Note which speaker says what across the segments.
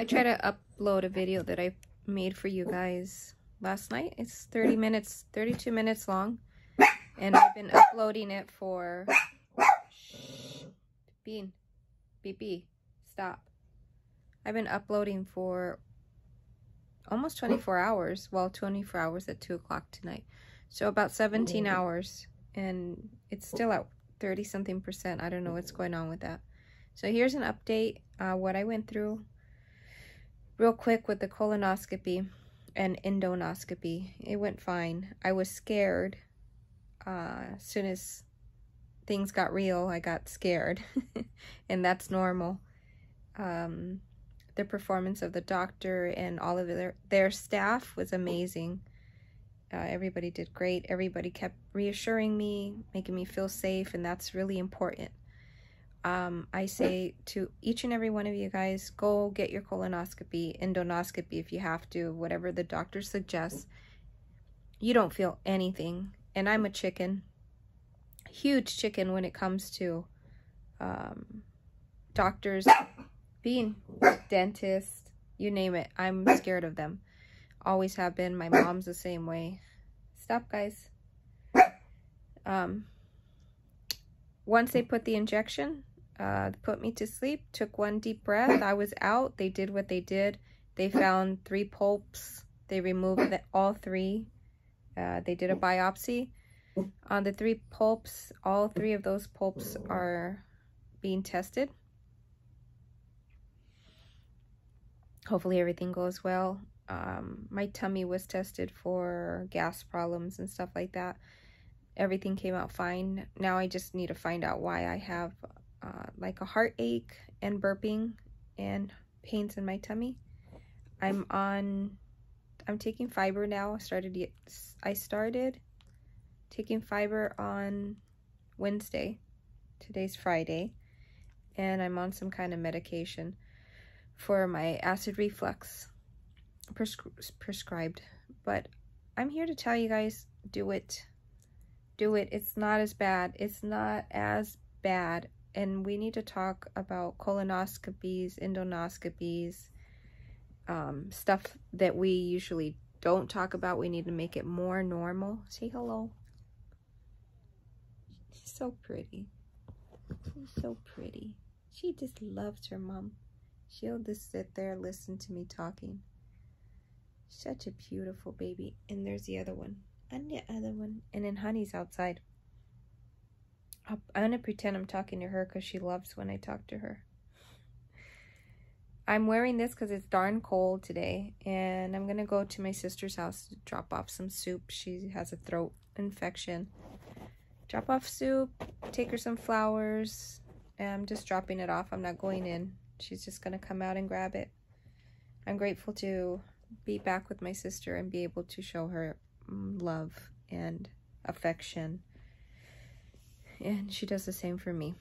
Speaker 1: I try to upload a video that I made for you guys last night. It's 30 minutes, 32 minutes long. And I've been uploading it for... Shh. Bean. BB. Stop. I've been uploading for almost 24 hours. Well, 24 hours at 2 o'clock tonight. So about 17 hours. And it's still at 30 something percent. I don't know what's going on with that. So here's an update, uh, what I went through real quick with the colonoscopy and endoscopy. It went fine. I was scared. Uh, as soon as things got real, I got scared. and that's normal. Um, the performance of the doctor and all of their, their staff was amazing. Uh, everybody did great. Everybody kept reassuring me, making me feel safe, and that's really important. Um, I say to each and every one of you guys, go get your colonoscopy, endoscopy if you have to, whatever the doctor suggests. You don't feel anything. And I'm a chicken, huge chicken when it comes to um, doctors, being dentist, you name it. I'm scared of them. Always have been. My mom's the same way. Stop, guys. Um, once they put the injection, uh, put me to sleep, took one deep breath. I was out. They did what they did. They found three pulps. They removed the, all three. Uh, they did a biopsy. On the three pulps, all three of those pulps are being tested. Hopefully everything goes well um, my tummy was tested for gas problems and stuff like that. Everything came out fine. Now I just need to find out why I have uh, like a heartache and burping and pains in my tummy. I'm on, I'm taking fiber now. I started, I started taking fiber on Wednesday. Today's Friday. And I'm on some kind of medication for my acid reflux prescri prescribed. But I'm here to tell you guys, do it. Do it. It's not as bad. It's not as bad. And we need to talk about colonoscopies, endoscopies, um, stuff that we usually don't talk about. We need to make it more normal. Say hello. She's so pretty. She's so pretty. She just loves her mom. She'll just sit there listen to me talking. Such a beautiful baby. And there's the other one. And the other one. And then Honey's outside. I'm going to pretend I'm talking to her because she loves when I talk to her. I'm wearing this because it's darn cold today. And I'm going to go to my sister's house to drop off some soup. She has a throat infection. Drop off soup. Take her some flowers. And I'm just dropping it off. I'm not going in. She's just going to come out and grab it. I'm grateful to be back with my sister and be able to show her mm, love and affection. And she does the same for me.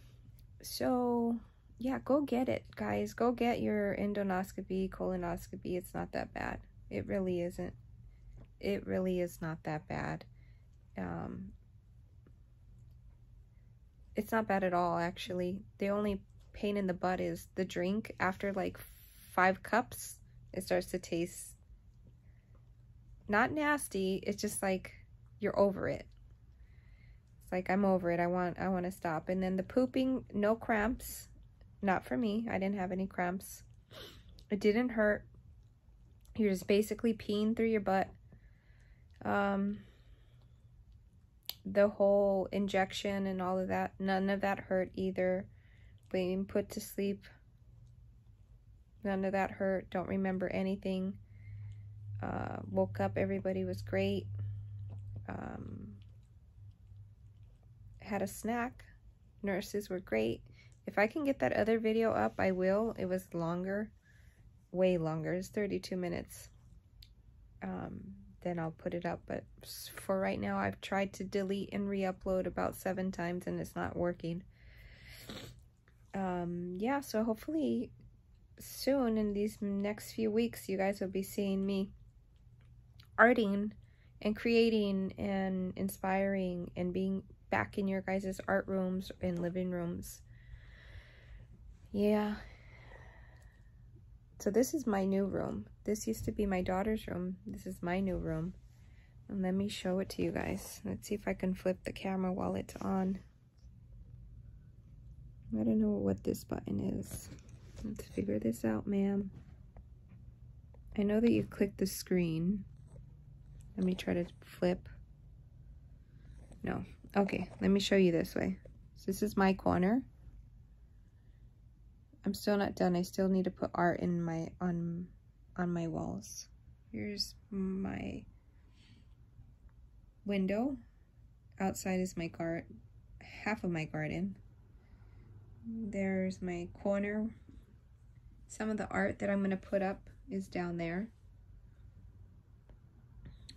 Speaker 1: So, yeah, go get it, guys. Go get your endoscopy, colonoscopy. It's not that bad. It really isn't. It really is not that bad. Um, it's not bad at all, actually. The only pain in the butt is the drink. After like five cups, it starts to taste not nasty. It's just like you're over it. Like I'm over it. I want I want to stop. And then the pooping, no cramps. Not for me. I didn't have any cramps. It didn't hurt. You're just basically peeing through your butt. Um the whole injection and all of that, none of that hurt either. Being put to sleep, none of that hurt. Don't remember anything. Uh, woke up, everybody was great. Um, had a snack. Nurses were great. If I can get that other video up, I will. It was longer, way longer. It's 32 minutes. Um, then I'll put it up. But for right now, I've tried to delete and re-upload about seven times and it's not working. Um, yeah, so hopefully soon in these next few weeks, you guys will be seeing me arting and creating and inspiring and being back in your guys' art rooms and living rooms. Yeah. so this is my new room. This used to be my daughter's room. This is my new room. And let me show it to you guys. Let's see if I can flip the camera while it's on. I don't know what this button is. Let's figure this out, ma'am. I know that you click the screen. Let me try to flip. No. Okay, let me show you this way. So this is my corner. I'm still not done. I still need to put art in my on on my walls. Here's my window. Outside is my garden, half of my garden. There's my corner. Some of the art that I'm going to put up is down there.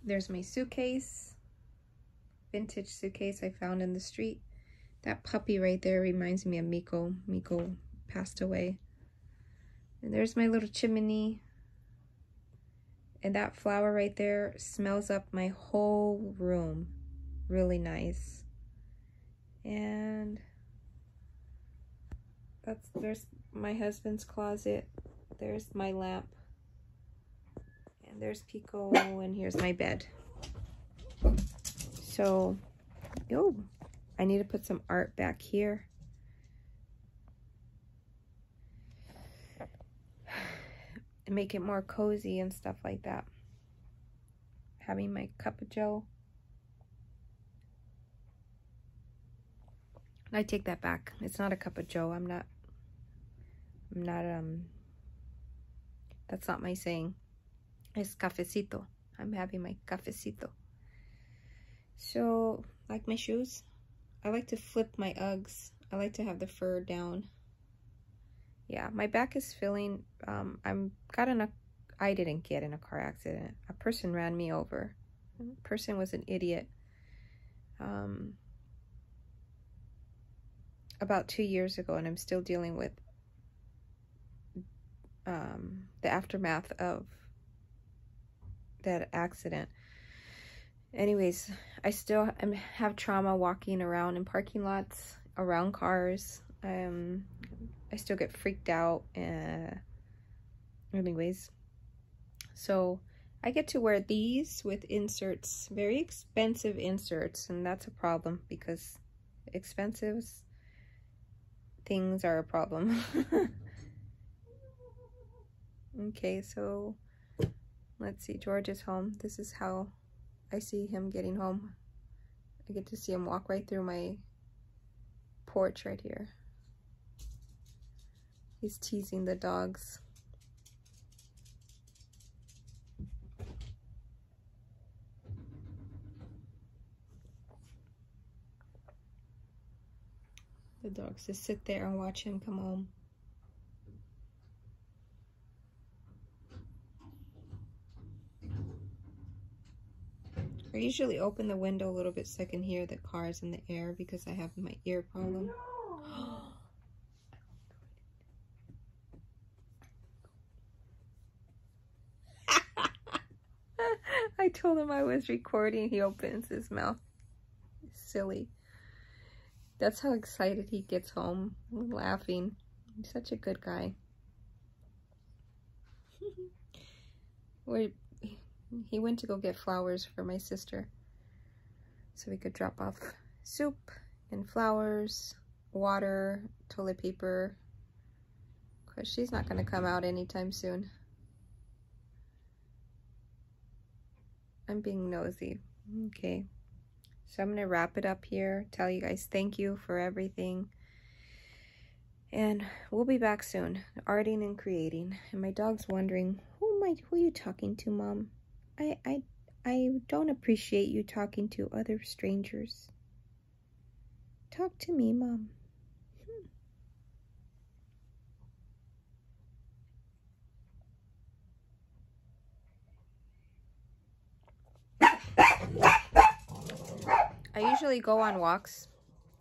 Speaker 1: There's my suitcase, vintage suitcase I found in the street. That puppy right there reminds me of Miko. Miko passed away. And there's my little chimney. And that flower right there smells up my whole room. Really nice. And that's there's my husband's closet. There's my lamp. And there's Pico and here's my bed. So, oh, I need to put some art back here. And make it more cozy and stuff like that. Having my cup of joe. I take that back. It's not a cup of joe. I'm not I'm not um that's not my saying. It's cafecito. I'm having my cafecito. So, like my shoes, I like to flip my Uggs. I like to have the fur down. Yeah, my back is feeling, um, I'm got in a, I didn't get in a car accident. A person ran me over. A person was an idiot. Um, about two years ago, and I'm still dealing with um, the aftermath of that accident. Anyways, I still have trauma walking around in parking lots, around cars. Um, I still get freaked out. Uh, anyways, so I get to wear these with inserts, very expensive inserts, and that's a problem because expensive things are a problem. Okay, so let's see. George is home. This is how I see him getting home. I get to see him walk right through my porch right here. He's teasing the dogs. The dogs just sit there and watch him come home. I usually open the window a little bit so I can hear the cars in the air because I have my ear problem. I told him I was recording. He opens his mouth. Silly. That's how excited he gets home. Laughing. He's such a good guy. We're he went to go get flowers for my sister so we could drop off soup and flowers, water, toilet paper, because she's not going to come out anytime soon. I'm being nosy. Okay. So I'm going to wrap it up here. Tell you guys thank you for everything. And we'll be back soon. Arting and creating. And my dog's wondering, who am I, who are you talking to, Mom? I, I, I don't appreciate you talking to other strangers. Talk to me, Mom. I usually go on walks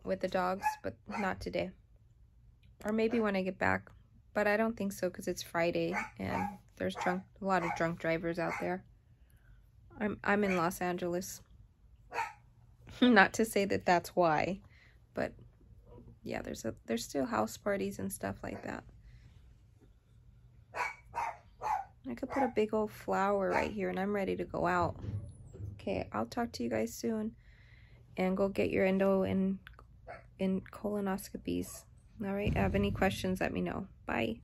Speaker 1: with the dogs, but not today. Or maybe when I get back. But I don't think so because it's Friday and there's drunk a lot of drunk drivers out there. I'm I'm in Los Angeles. Not to say that that's why, but yeah, there's a there's still house parties and stuff like that. I could put a big old flower right here and I'm ready to go out. Okay, I'll talk to you guys soon. And go get your endo and in colonoscopies. All right, have any questions, let me know. Bye.